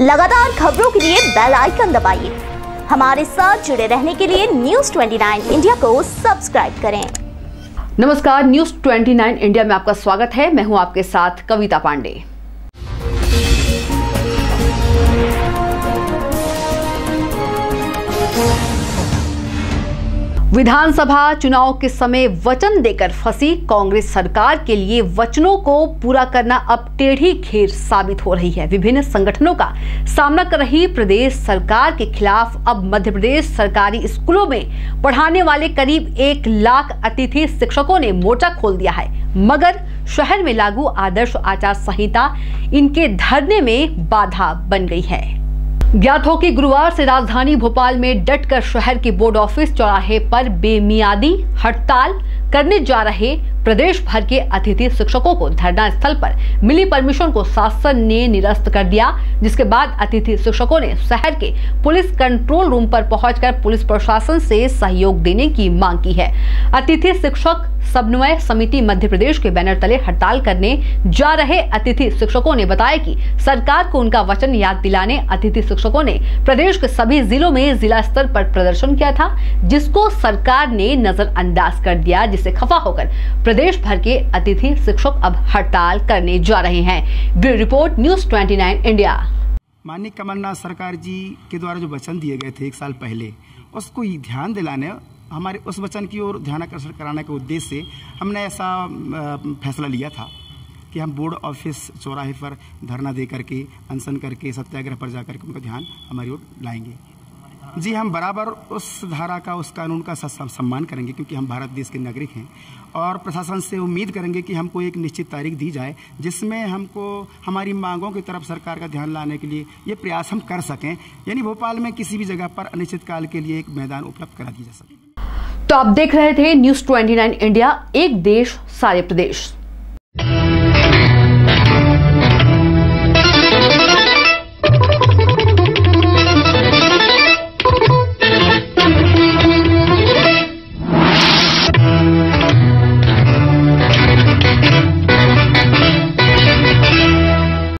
लगातार खबरों के लिए बेल आइकन दबाइए। हमारे साथ जुड़े रहने के लिए न्यूज़ 29 इंडिया को सब्सक्राइब करें। नमस्कार न्यूज़ 29 इंडिया में आपका स्वागत है। मैं हूँ आपके साथ कविता पांडे। विधानसभा चुनाव के समय वचन देकर फंसी कांग्रेस सरकार के लिए वचनों को पूरा करना अब टेढ़ी घेर साबित हो रही है। विभिन्न संगठनों का सामना कर रही प्रदेश सरकार के खिलाफ अब मध्य प्रदेश सरकारी स्कूलों में पढ़ाने वाले करीब एक लाख अतिथि शिक्षकों ने मोर्चा खोल दिया है। मगर शहर में लागू आदर्श आचार संहिता इनके धरने में बाधा बन गई है। ज्ञात हो कि गुरुवार से राजधानी भोपाल में डटकर शहर के बोर्ड ऑफ़िस चौराहे पर बेमियादी हड़ताल करने जा रहे प्रदेश भर के अतिथि शिक्षकों को धरना स्थल पर मिली परमिशन को शासन ने निरस्त कर दिया, जिसके बाद अतिथि शिक्षकों ने शहर के पुलिस कंट्रोल रूम पर पहुंचकर पुलिस प्रशासन से सहयोग देने की मांग की है। अतिथि शिक्षक समन्वय समिति मध्य प्रदेश के बैनर तले हड़ताल करने जा रहे अतिथि शिक्षकों ने बताया कि सरकार को उनका वचन याद दिलाने अतिथि शिक्षकों ने प्रदेश के सभी जिलों में जिला स्तर पर प्रदर्शन किया था, जिसको सरकार ने नजरअंदाज कर दिया, जिससे खफा होकर प्रदेश भर के अतिथि शिक्षक अब हड़ताल करने जा रहे हैं। Report, news 29 India. माननीय कमलनाथ सरकार जी के द्वारा जो वचन दिए गए थे एक साल पहले, उसको ध्यान दिलाने हमारे उस वचन की ओर ध्यान आकर्षण कराने के उद्देश्य से हमने ऐसा फैसला लिया था कि हम बोर्ड ऑफ़िस चौराहे पर धरना दे करके, अनशन करके, सत्याग्रह पर जाकर के उनका ध्यान हमारी ओर लाएँगे। जी, हम बराबर उस धारा का, उस कानून का सम्मान करेंगे क्योंकि हम भारत देश के नागरिक हैं और प्रशासन से उम्मीद करेंगे कि हमको एक निश्चित तारीख दी जाए जिसमें हमको, हमारी मांगों की तरफ़ सरकार का ध्यान लाने के लिए ये प्रयास हम कर सकें। यानी भोपाल में किसी भी जगह पर अनिश्चितकाल के लिए एक मैदान उपलब्ध करा दिया जा सके। तो आप देख रहे थे न्यूज़ 29 इंडिया एक देश सारे प्रदेश।